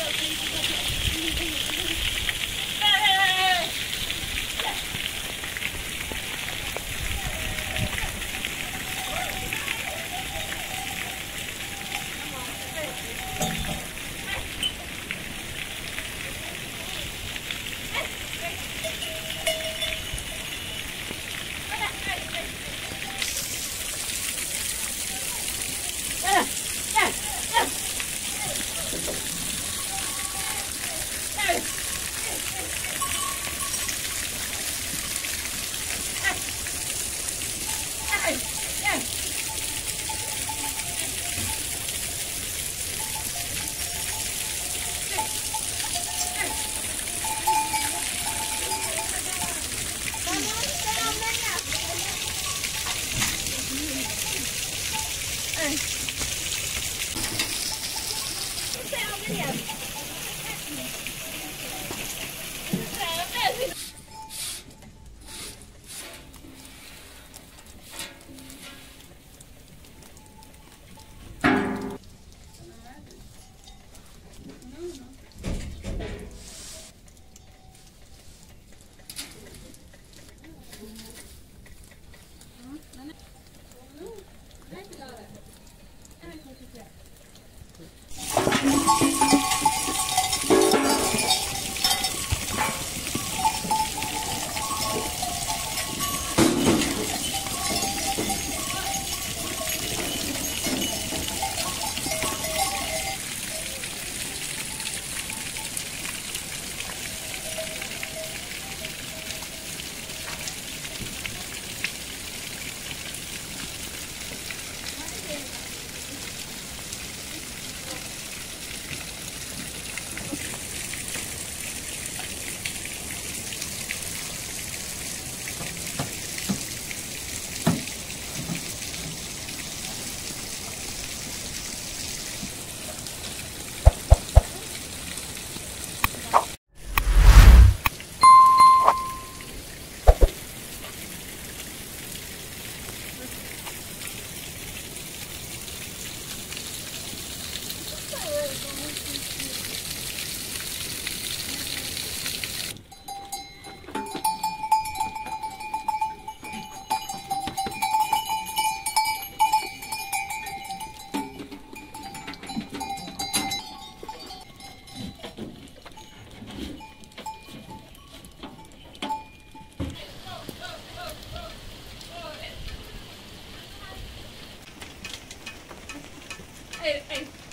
どうした? I, I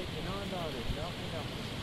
right, beyond all this, nothing else.